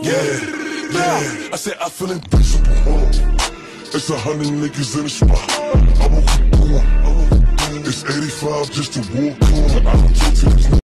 Yeah, yeah. I said I feel invincible. It's a hundred niggas in the spot. I won't keep going. It's 85 just to walk on. I